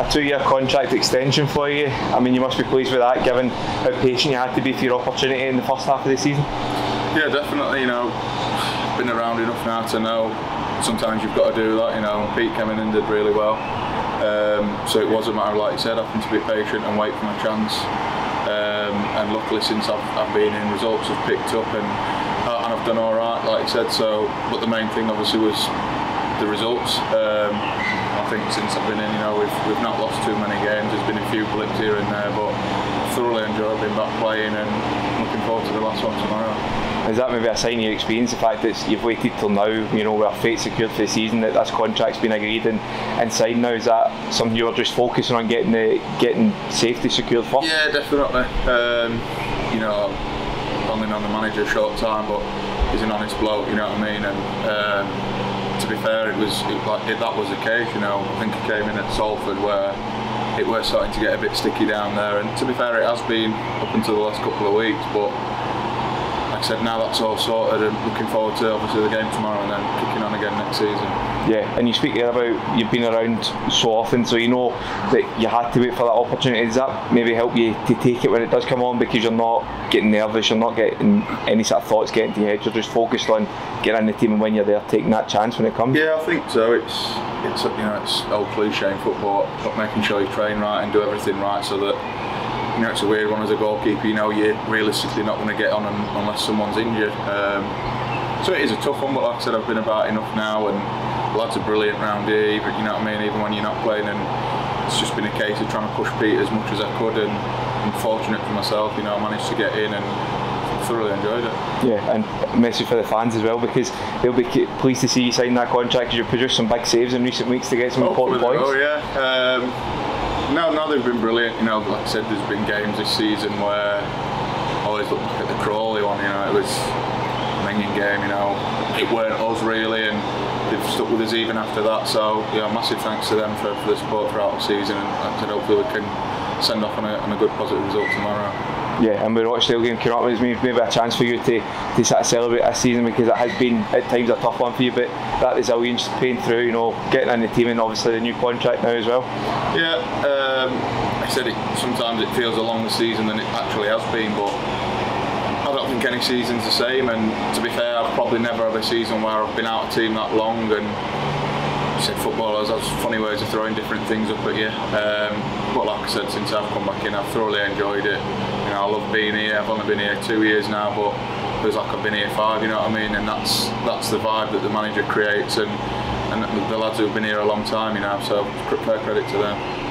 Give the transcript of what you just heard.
a two-year contract extension for you. I mean, you must be pleased with that, given how patient you had to be for your opportunity in the first half of the season. Yeah, definitely. You know, been around enough now to know sometimes you've got to do that. You know, Pete came in and did really well. Um, so it was a matter, like you said, having to be patient and wait for my chance. Um, and luckily, since I've, I've been in, results have picked up and uh, and I've done all right, like you said. So, but the main thing obviously was the results. Um, I think since I've been in, you know, we've, we've not lost too many games. There's been a few blips here and there, but thoroughly enjoyed being back playing and looking forward to the last one tomorrow. Is that maybe a sign of your experience, the fact that you've waited till now, you know, where fate secured for the season, that this contract's been agreed and, and signed now? Is that something you're just focusing on getting the getting safety secured for? Yeah, definitely. Um, you know, only known the manager a short time, but he's an honest bloke, you know what I mean? And be fair, it was it, like it, that was the case. You know, I think he came in at Salford where it was starting to get a bit sticky down there, and to be fair, it has been up until the last couple of weeks, but like I said, now that's all sorted and looking forward to obviously the game tomorrow and then kicking on again next season. Yeah, and you speak there about you've been around so often, so you know that you had to wait for that opportunity. Does that maybe help you to take it when it does come on because you're not getting nervous, you're not getting any sort of thoughts getting to your head, you're just focused on getting in the team and when you're there, taking that chance when it comes? Yeah, I think so. It's it's you know it's old cliche in football, but making sure you train right and do everything right so that you know, it's a weird one as a goalkeeper. You know, you're realistically not going to get on unless someone's injured. Um, so it is a tough one, but like I said, I've been about enough now, and lads are brilliant round here. Even, you know what I mean? Even when you're not playing, and it's just been a case of trying to push Pete as much as I could. And I'm fortunate for myself, you know, I managed to get in and thoroughly enjoyed it. Yeah, and message for the fans as well because they'll be pleased to see you sign that contract because you've produced some big saves in recent weeks to get some important points. Oh yeah. Um, no, no, they've been brilliant. You know, like I said, there's been games this season where I always look at the Crawley one. You know, it was a minging game. You know, it weren't us really, and they've stuck with us even after that. So yeah, massive thanks to them for, for the support throughout the season, and hopefully we can send off on a, on a good positive result tomorrow. Yeah, and with Rochdale game coming up, it's maybe a chance for you to, to sort of celebrate this season because it has been at times a tough one for you, but that resilience paying through, you know, getting in the team and obviously the new contract now as well. Yeah, um, I said it. Sometimes it feels a longer season than it actually has been, but I don't think any season's the same. And to be fair, I've probably never had a season where I've been out of team that long and said footballers that's funny ways of throwing different things up at you. Um, but like I said, since I've come back in, I've thoroughly enjoyed it. You know, I love being here. I've only been here two years now, but it feels like I've been here five. You know what I mean? And that's that's the vibe that the manager creates, and and the lads who've been here a long time. You know, so fair credit to them.